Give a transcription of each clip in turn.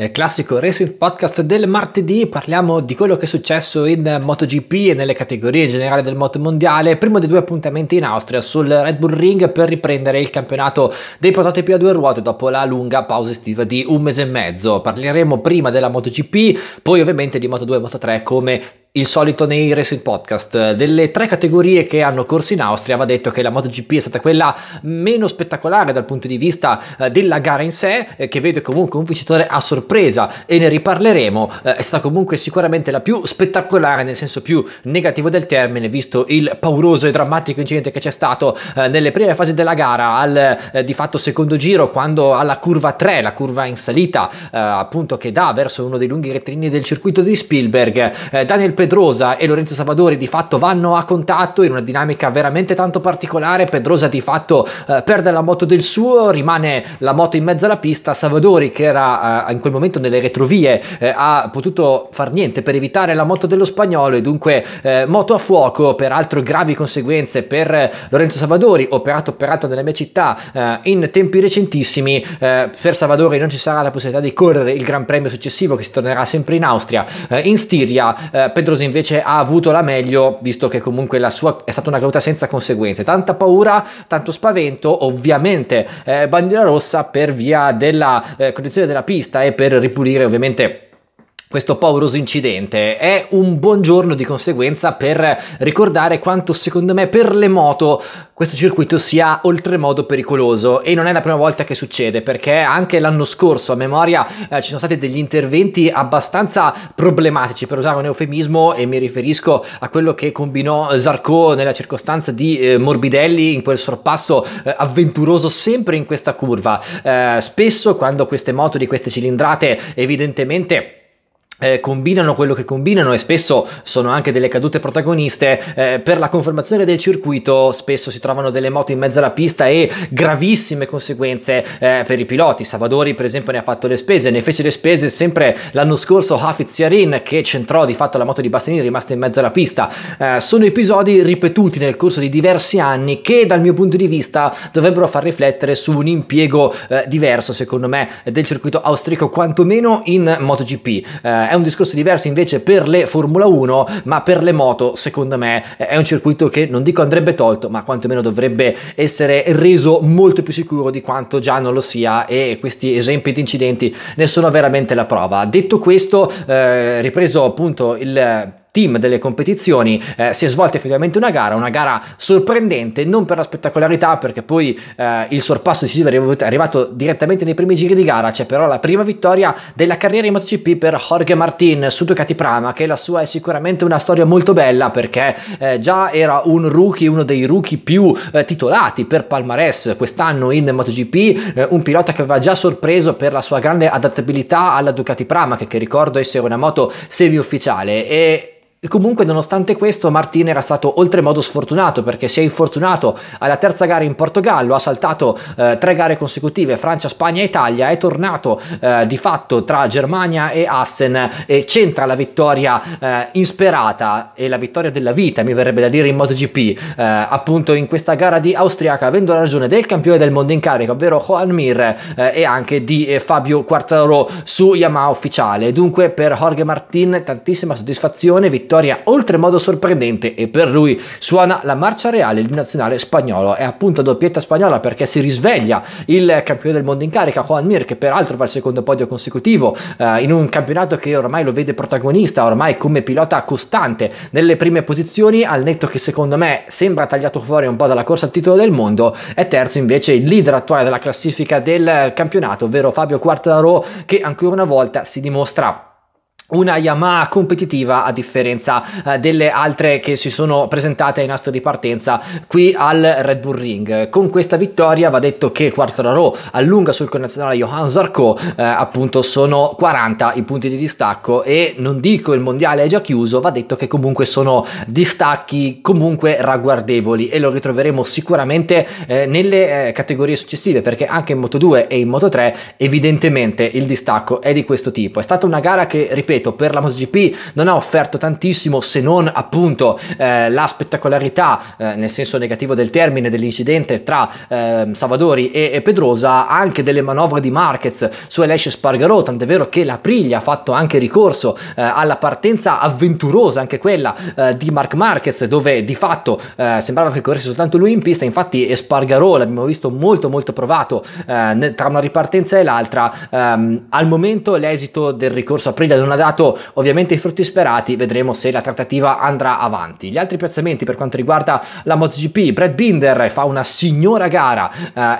Nel classico Racing Podcast del martedì parliamo di quello che è successo in MotoGP e nelle categorie in generale del moto mondiale, primo dei due appuntamenti in Austria sul Red Bull Ring per riprendere il campionato dei prototipi a due ruote dopo la lunga pausa estiva di un mese e mezzo. Parleremo prima della MotoGP, poi ovviamente di Moto2 e Moto3 come il solito nei Racing Podcast. Delle tre categorie che hanno corso in Austria va detto che la MotoGP è stata quella meno spettacolare dal punto di vista eh, della gara in sé, eh, che vede comunque un vincitore a sorpresa e ne riparleremo. Eh, è stata comunque sicuramente la più spettacolare nel senso più negativo del termine, visto il pauroso e drammatico incidente che c'è stato nelle prime fasi della gara al di fatto secondo giro quando alla curva 3, la curva in salita appunto che dà verso uno dei lunghi rettilinei del circuito di Spielberg, Daniel Pedrosa e Lorenzo Savadori di fatto vanno a contatto in una dinamica veramente tanto particolare. Pedrosa di fatto eh, perde la moto del suo, rimane la moto in mezzo alla pista. Savadori, che era eh, in quel momento nelle retrovie, eh, ha potuto far niente per evitare la moto dello spagnolo e dunque eh, moto a fuoco, peraltro gravi conseguenze per Lorenzo Savadori, operato operato nella mia città eh, in tempi recentissimi. Eh, per Savadori non ci sarà la possibilità di correre il Gran Premio successivo che si tornerà sempre in Austria. in Stiria, Pedrosa Ambrose invece ha avuto la meglio, visto che comunque la sua è stata una caduta senza conseguenze. Tanta paura, tanto spavento, ovviamente eh, bandiera rossa per via della eh, condizione della pista e per ripulire ovviamente questo pauroso incidente. È un buon giorno di conseguenza per ricordare quanto secondo me per le moto questo circuito sia oltremodo pericoloso. E non è la prima volta che succede perché anche l'anno scorso a memoria eh, ci sono stati degli interventi abbastanza problematici per usare un eufemismo e mi riferisco a quello che combinò Zarco nella circostanza di eh, Morbidelli in quel sorpasso eh, avventuroso sempre in questa curva. Eh, spesso quando queste moto di queste cilindrate evidentemente eh, combinano quello che combinano e spesso sono anche delle cadute protagoniste eh, per la conformazione del circuito spesso si trovano delle moto in mezzo alla pista e gravissime conseguenze eh, per i piloti. Savadori per esempio ne ha fatto le spese ne fece le spese sempre l'anno scorso Hafiz Yarin che centrò di fatto la moto di Bastianini rimasta in mezzo alla pista. Eh, sono episodi ripetuti nel corso di diversi anni che dal mio punto di vista dovrebbero far riflettere su un impiego eh, diverso secondo me del circuito austriaco quantomeno in MotoGP. Eh, è un discorso diverso invece per le Formula 1, ma per le moto secondo me è un circuito che non dico andrebbe tolto, ma quantomeno dovrebbe essere reso molto più sicuro di quanto già non lo sia e questi esempi di incidenti ne sono veramente la prova. Detto questo, eh, ripreso appunto il team delle competizioni eh, si è svolta effettivamente una gara, una gara sorprendente, non per la spettacolarità perché poi eh, il sorpasso decisivo è arrivato direttamente nei primi giri di gara, c'è però la prima vittoria della carriera in MotoGP per Jorge Martin su Ducati Prama, che la sua è sicuramente una storia molto bella perché eh, già era un rookie, uno dei rookie più eh, titolati per Palmares quest'anno in MotoGP, eh, un pilota che aveva già sorpreso per la sua grande adattabilità alla Ducati Prama, che, che ricordo essere una moto semi-ufficiale. E Comunque, nonostante questo, Martin era stato oltremodo sfortunato perché si è infortunato alla terza gara in Portogallo, ha saltato eh, tre gare consecutive, Francia, Spagna e Italia, è tornato eh, di fatto tra Germania e Assen e centra la vittoria eh, insperata e la vittoria della vita, mi verrebbe da dire in MotoGP, eh, appunto in questa gara di austriaca, avendo la ragione del campione del mondo in carica, ovvero Juan Mir eh, e anche di eh, Fabio Quartaro su Yamaha ufficiale. Dunque, per Jorge Martin, tantissima soddisfazione, vittoria vittoria oltremodo sorprendente e per lui suona la marcia reale il nazionale spagnolo. È appunto doppietta spagnola perché si risveglia il campione del mondo in carica, Juan Mir, che peraltro va al secondo podio consecutivo eh, in un campionato che ormai lo vede protagonista, ormai come pilota costante nelle prime posizioni, al netto che secondo me sembra tagliato fuori un po' dalla corsa al titolo del mondo. È terzo invece il leader attuale della classifica del campionato, ovvero Fabio Quartararo, che ancora una volta si dimostra una Yamaha competitiva a differenza eh, delle altre che si sono presentate ai nastro di partenza qui al Red Bull Ring. Con questa vittoria va detto che Quartararo allunga sul connazionale Johan Zarco, eh, appunto sono 40 i punti di distacco e non dico il mondiale è già chiuso, va detto che comunque sono distacchi comunque ragguardevoli e lo ritroveremo sicuramente eh, nelle eh, categorie successive perché anche in Moto 2 e in Moto 3 evidentemente il distacco è di questo tipo. È stata una gara che ripeto ripeto, per la MotoGP non ha offerto tantissimo se non appunto eh, la spettacolarità, eh, nel senso negativo del termine, dell'incidente tra eh, Savadori e, e, Pedrosa, anche delle manovre di Marquez su Alessio Spargaro, tant'è vero che la Priglia ha fatto anche ricorso eh, alla partenza avventurosa, anche quella eh, di Mark Marquez, dove di fatto eh, sembrava che corresse soltanto lui in pista, infatti Spargaro l'abbiamo visto molto molto provato tra una ripartenza e l'altra, ehm, al momento l'esito del ricorso a Priglia non ha dato ovviamente i frutti sperati, vedremo se la trattativa andrà avanti. Gli altri piazzamenti per quanto riguarda la MotoGP, Brad Binder fa una signora gara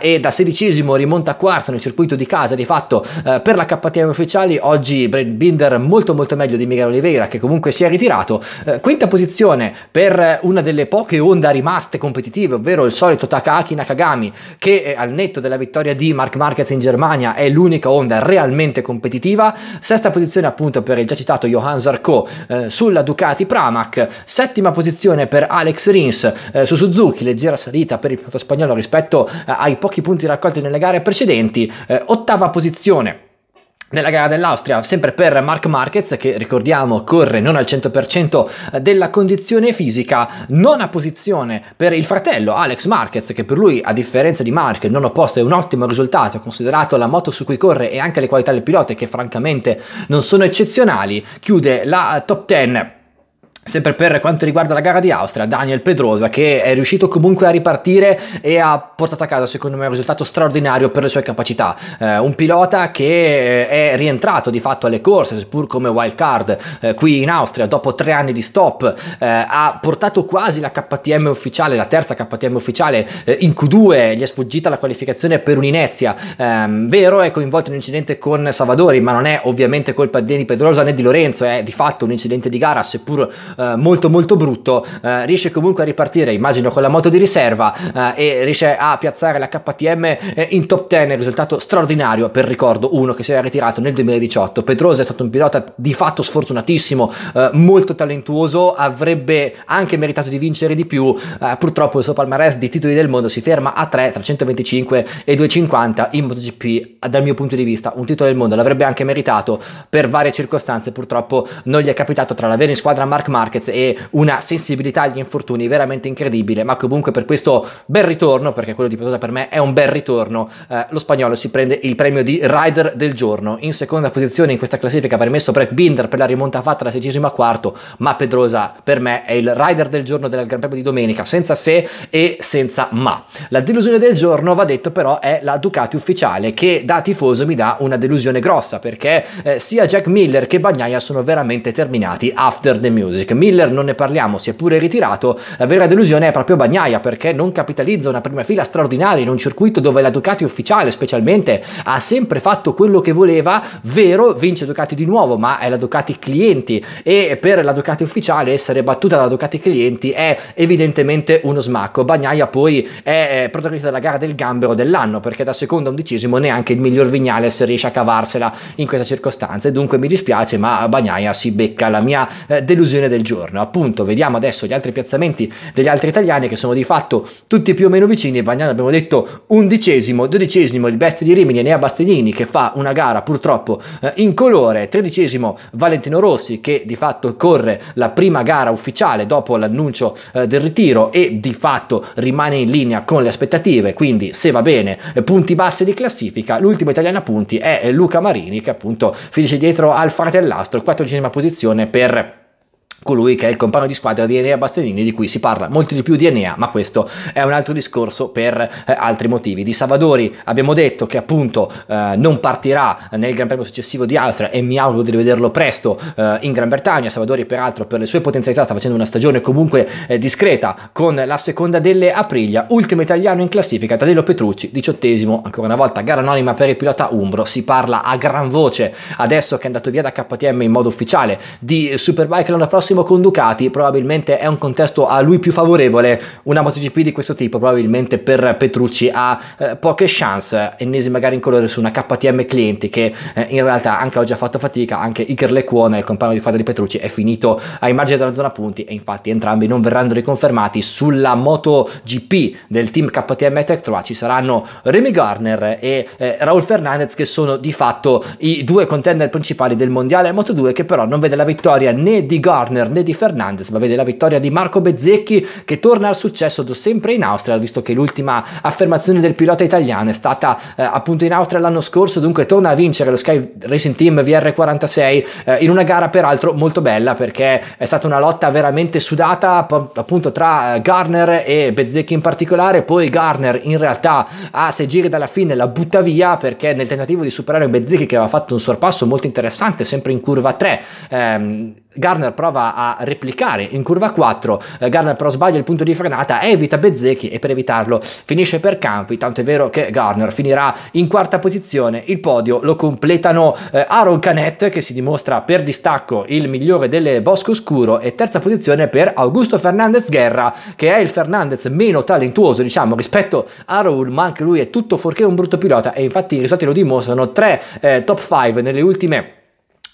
eh, e da sedicesimo rimonta a quarto nel circuito di casa, di fatto eh, per la KTM ufficiali, oggi Brad Binder molto molto meglio di Miguel Oliveira che comunque si è ritirato, eh, quinta posizione per una delle poche Honda rimaste competitive, ovvero il solito Takaki Nakagami che eh, al netto della vittoria di Mark Marquez in Germania è l'unica Honda realmente competitiva, sesta posizione appunto per il già citato Johan Zarco eh, sulla Ducati Pramac, settima posizione per Alex Rins eh, su Suzuki, leggera salita per il pilota spagnolo rispetto eh, ai pochi punti raccolti nelle gare precedenti, eh, ottava posizione nella gara dell'Austria, sempre per Mark Marquez, che ricordiamo corre non al 100% della condizione fisica, nona posizione per il fratello Alex Marquez, che per lui, a differenza di Mark, non opposto è un ottimo risultato, considerato la moto su cui corre e anche le qualità del pilota, che francamente non sono eccezionali, chiude la top 10 Sempre per quanto riguarda la gara di Austria, Daniel Pedrosa che è riuscito comunque a ripartire e ha portato a casa secondo me un risultato straordinario per le sue capacità. Eh, un pilota che è rientrato di fatto alle corse, seppur come wild card eh, qui in Austria dopo tre anni di stop, eh, ha portato quasi la KTM ufficiale, la terza KTM ufficiale eh, in Q2, gli è sfuggita la qualificazione per un'inezia. Ehm, vero, è coinvolto in un incidente con Savadori, ma non è ovviamente colpa di Pedrosa né di Lorenzo, è di fatto un incidente di gara, seppur eh, molto molto brutto, eh, riesce comunque a ripartire, immagino con la moto di riserva eh, e riesce a piazzare la KTM eh, in top 10, risultato straordinario per ricordo uno che si era ritirato nel 2018. Pedrosa è stato un pilota di fatto sfortunatissimo, molto talentuoso, avrebbe anche meritato di vincere di più, purtroppo il suo palmarès di titoli del mondo si ferma a 3 tra 125 e 250 in MotoGP, dal mio punto di vista un titolo del mondo l'avrebbe anche meritato per varie circostanze, purtroppo non gli è capitato tra l'avere in squadra Mark Mark Marquez e una sensibilità agli infortuni veramente incredibile, ma comunque per questo bel ritorno, perché quello di Pedrosa per me è un bel ritorno, eh, lo spagnolo si prende il premio di Rider del giorno. In seconda posizione in questa classifica avrei messo Brett Binder per la rimonta fatta da sedicesimo a quarto, ma Pedrosa per me è il Rider del giorno del Gran Premio di domenica, senza se e senza ma. La delusione del giorno, va detto però, è la Ducati ufficiale, che da tifoso mi dà una delusione grossa, perché eh, sia Jack Miller che Bagnaia sono veramente terminati after the music. Miller non ne parliamo, si è pure ritirato, la vera delusione è proprio Bagnaia perché non capitalizza una prima fila straordinaria in un circuito dove la Ducati ufficiale specialmente ha sempre fatto quello che voleva, vero, vince Ducati di nuovo, ma è la Ducati clienti. E per la Ducati ufficiale essere battuta dalla Ducati clienti è evidentemente uno smacco. Bagnaia poi è protagonista della gara del gambero dell'anno perché da secondo a undicesimo neanche il miglior Vignales riesce a cavarsela in questa circostanza. E dunque mi dispiace ma Bagnaia si becca la mia eh, delusione del giorno. Appunto, vediamo adesso gli altri piazzamenti degli altri italiani che sono di fatto tutti più o meno vicini. Bagnano abbiamo detto undicesimo, dodicesimo il Bestia di Rimini Enea Bastianini che fa una gara purtroppo eh, in colore, tredicesimo Valentino Rossi che di fatto corre la prima gara ufficiale dopo l'annuncio eh, del ritiro e di fatto rimane in linea con le aspettative, quindi se va bene eh, punti bassi di classifica, l'ultimo italiano a punti è Luca Marini che appunto finisce dietro al fratellastro, quattordicesima posizione per colui che è il compagno di squadra di Enea Bastianini di cui si parla molto di più di Enea ma questo è un altro discorso per eh, altri motivi. Di Savadori abbiamo detto che appunto eh, non partirà nel Gran Premio successivo di Austria e mi auguro di rivederlo presto eh, in Gran Bretagna. Savadori peraltro per le sue potenzialità sta facendo una stagione comunque eh, discreta con la seconda delle Aprilia ultimo italiano in classifica Tadelo Petrucci diciottesimo ancora una volta gara anonima per il pilota Umbro. Si parla a gran voce adesso che è andato via da KTM in modo ufficiale di Superbike l'anno prossimo benissimo con Ducati, probabilmente è un contesto a lui più favorevole, una MotoGP di questo tipo probabilmente per Petrucci ha eh, poche chance, ennesima gara in colore su una KTM clienti che eh, in realtà anche oggi ha fatto fatica, anche Iker Lecone, il compagno di squadra di Petrucci, è finito ai margini della zona punti e infatti entrambi non verranno riconfermati. Sulla MotoGP del team KTM Tech 3 ci saranno Remy Garner e eh, Raul Fernandez che sono di fatto i due contender principali del mondiale Moto2 che però non vede la vittoria né di Garner né di Fernandez ma vede la vittoria di Marco Bezzecchi che torna al successo sempre in Austria visto che l'ultima affermazione del pilota italiano è stata eh, appunto in Austria l'anno scorso dunque torna a vincere lo Sky Racing Team VR46 eh, in una gara peraltro molto bella perché è stata una lotta veramente sudata appunto tra eh, Garner e Bezzecchi in particolare poi Garner in realtà a sei giri dalla fine la butta via perché nel tentativo di superare Bezzecchi che aveva fatto un sorpasso molto interessante sempre in curva 3 ehm, Garner prova a replicare in curva 4, eh, Garner però sbaglia il punto di frenata, evita Bezzecchi e per evitarlo finisce per campi, tanto è vero che Garner finirà in quarta posizione, il podio lo completano eh, Aaron Canet che si dimostra per distacco il migliore delle Bosco Scuro e terza posizione per Augusto Fernandez Guerra che è il Fernandez meno talentuoso diciamo rispetto a Raul ma anche lui è tutto fuorché un brutto pilota e infatti i risultati lo dimostrano, tre eh, top 5 nelle ultime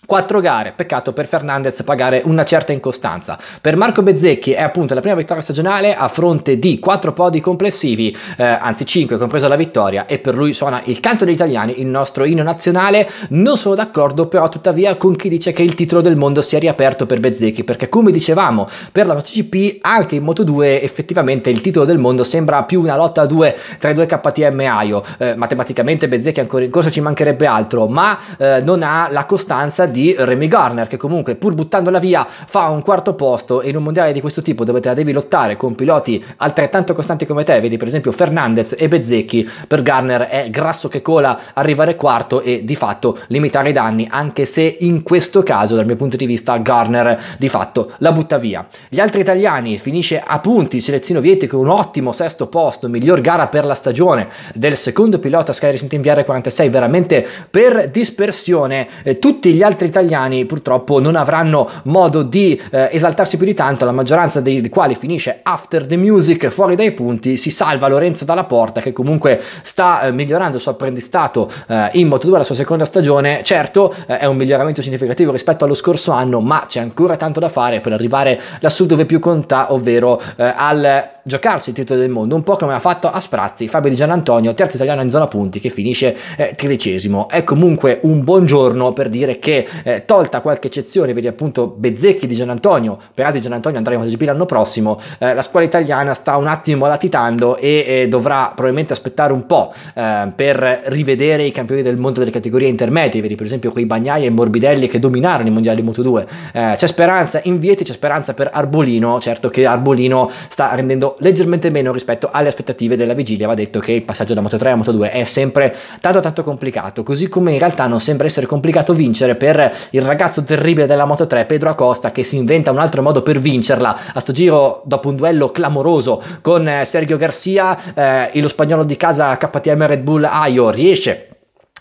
Quattro gare, peccato per Fernandez pagare una certa incostanza. Per Marco Bezzecchi è appunto la prima vittoria stagionale a fronte di quattro podi complessivi, eh, anzi cinque, compresa la vittoria, e per lui suona il canto degli italiani, il nostro inno nazionale. Non sono d'accordo però tuttavia con chi dice che il titolo del mondo sia riaperto per Bezzecchi, perché come dicevamo per la MotoGP, anche in Moto2 effettivamente il titolo del mondo sembra più una lotta a due tra i due KTM Aio. Eh, matematicamente Bezzecchi ancora in corsa ci mancherebbe altro, ma eh, non ha la costanza di Remy Garner che comunque pur buttandola via fa un quarto posto. E in un mondiale di questo tipo dove te la devi lottare con piloti altrettanto costanti come te, vedi per esempio Fernandez e Bezzecchi, per Garner è grasso che cola arrivare quarto e di fatto limitare i danni, anche se in questo caso dal mio punto di vista Garner di fatto la butta via. Gli altri italiani finisce a punti Selezione Vieti con un ottimo sesto posto, miglior gara per la stagione del secondo pilota Sky Racing Team VR46, veramente per dispersione eh, tutti gli altri italiani purtroppo non avranno modo di eh, esaltarsi più di tanto, la maggioranza dei, dei, quali finisce after the music fuori dai punti, si salva Lorenzo dalla porta che comunque sta eh, migliorando il suo apprendistato eh, in Moto2 la sua seconda stagione, certo eh, è un miglioramento significativo rispetto allo scorso anno, ma c'è ancora tanto da fare per arrivare lassù dove più conta, ovvero eh, al giocarsi il titolo del mondo, un po' come ha fatto a sprazzi Fabio Di Gianantonio, terzo italiano in zona punti che finisce eh, tredicesimo. È comunque un buon giorno per dire che eh, tolta qualche eccezione, vedi appunto Bezzecchi di Gianantonio, peraltro Gianantonio andrà in MotoGP l'anno prossimo, eh, la scuola italiana sta un attimo latitando e dovrà probabilmente aspettare un po' eh, per rivedere i campioni del mondo delle categorie intermedie, vedi per esempio quei Bagnaia e Morbidelli che dominarono i mondiali Moto2. Eh, c'è speranza in Vieti, c'è speranza per Arbolino, certo che Arbolino sta rendendo leggermente meno rispetto alle aspettative della vigilia. Va detto che il passaggio da Moto 3 a Moto 2 è sempre tanto tanto complicato, così come in realtà non sembra essere complicato vincere per il ragazzo terribile della Moto 3, Pedro Acosta, che si inventa un altro modo per vincerla. A sto giro, dopo un duello clamoroso con eh, Sergio Garcia, eh, lo spagnolo di casa KTM Red Bull Aio riesce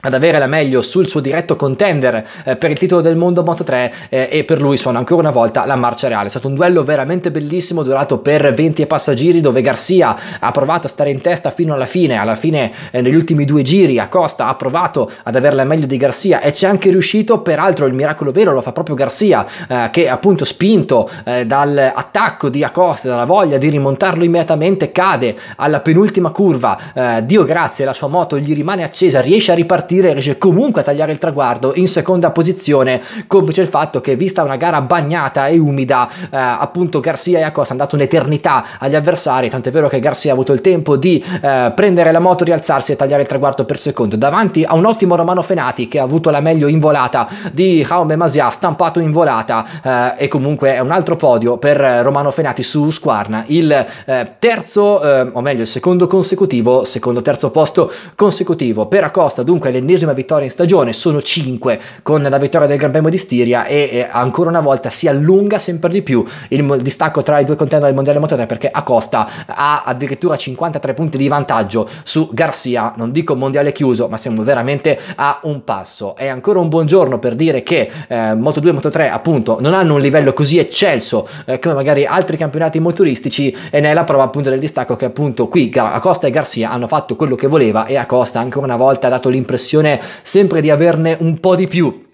ad avere la meglio sul suo diretto contender eh, per il titolo del mondo Moto 3 eh, e per lui suona ancora una volta la marcia reale. È stato un duello veramente bellissimo, durato per 20 e passagiri dove Garcia ha provato a stare in testa fino alla fine, alla fine eh, negli ultimi due giri Acosta ha provato ad avere la meglio di Garcia e c'è anche riuscito, peraltro il miracolo vero lo fa proprio Garcia eh, che appunto spinto eh, dall'attacco di Acosta, dalla voglia di rimontarlo immediatamente, cade alla penultima curva, eh, Dio grazie, la sua moto gli rimane accesa, riesce a ripartire partire riesce comunque a tagliare il traguardo in seconda posizione, complice il fatto che vista una gara bagnata e umida, eh, appunto Garcia e Acosta hanno dato un'eternità agli avversari, tant'è vero che Garcia ha avuto il tempo di eh, prendere la moto, rialzarsi e tagliare il traguardo per secondo, davanti a un ottimo Romano Fenati che ha avuto la meglio in volata di Jaume Masia, stampato in volata eh, e comunque è un altro podio per Romano Fenati su Squarna, il eh, terzo, eh, o meglio il secondo consecutivo, secondo terzo posto consecutivo per Acosta, dunque l'ennesima vittoria in stagione, sono 5 con la vittoria del Gran Premio di Stiria e, e ancora una volta si allunga sempre di più il, distacco tra i due contender del Mondiale Moto 3 perché Acosta ha addirittura 53 punti di vantaggio su Garcia, non dico mondiale chiuso, ma siamo veramente a un passo. È ancora un buon giorno per dire che eh, Moto 2 e Moto 3 appunto non hanno un livello così eccelso eh, come magari altri campionati motoristici e ne è la prova appunto del distacco che appunto qui Acosta e Garcia hanno fatto quello che voleva e Acosta ancora una volta ha dato l'impressione sempre di averne un po' di più.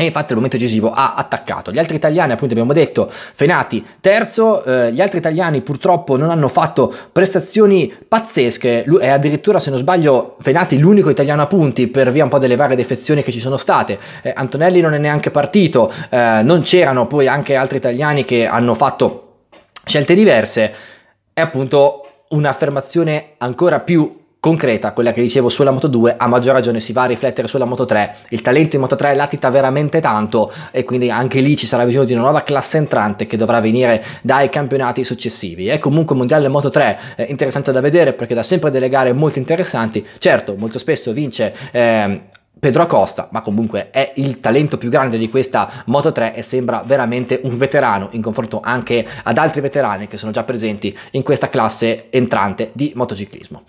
E infatti al momento decisivo ha attaccato. Gli altri italiani, appunto abbiamo detto, Fenati terzo, eh, gli altri italiani purtroppo non hanno fatto prestazioni pazzesche, è addirittura se non sbaglio Fenati l'unico italiano a punti per via un po' delle varie defezioni che ci sono state, eh, Antonelli non è neanche partito, eh, non c'erano poi anche altri italiani che hanno fatto scelte diverse, è appunto un'affermazione ancora più concreta, quella che dicevo sulla Moto 2, a maggior ragione si va a riflettere sulla Moto 3. Il talento in Moto 3 latita veramente tanto e quindi anche lì ci sarà bisogno di una nuova classe entrante che dovrà venire dai campionati successivi. È comunque un mondiale Moto 3 eh, interessante da vedere perché dà sempre delle gare molto interessanti. Certo, molto spesso vince eh, Pedro Acosta, ma comunque è il talento più grande di questa Moto 3 e sembra veramente un veterano in confronto anche ad altri veterani che sono già presenti in questa classe entrante di motociclismo.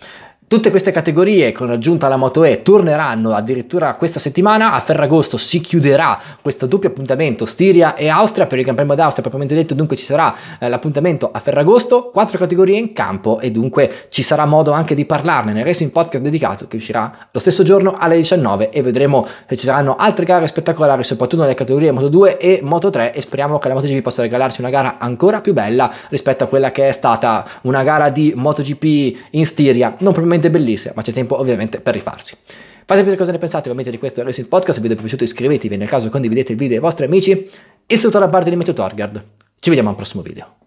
Tutte queste categorie con aggiunta alla Moto E torneranno addirittura questa settimana, a Ferragosto si chiuderà questo doppio appuntamento Stiria e Austria. Per il Gran Premio d'Austria propriamente detto, dunque ci sarà eh, l'appuntamento a Ferragosto, quattro categorie in campo e dunque ci sarà modo anche di parlarne nel Racing Podcast dedicato che uscirà lo stesso giorno alle 19 e vedremo se ci saranno altre gare spettacolari soprattutto nelle categorie Moto 2 e Moto 3 e speriamo che la MotoGP possa regalarci una gara ancora più bella rispetto a quella che è stata una gara di MotoGP in Stiria, non probabilmente veramente bellissima, ma c'è tempo ovviamente per rifarsi. Fate sapere cosa ne pensate ovviamente di questo Racing Podcast, se vi è piaciuto iscrivetevi, nel caso condividete il video ai vostri amici. E saluto da parte di Meteo Torgard. Ci vediamo al prossimo video.